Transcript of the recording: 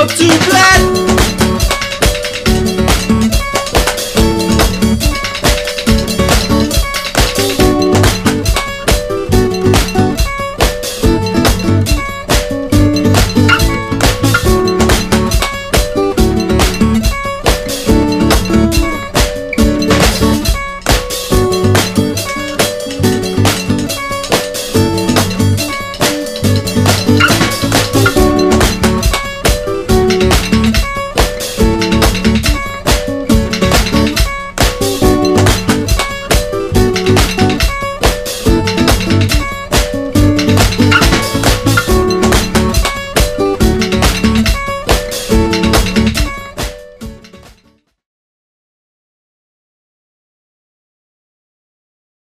all too glad.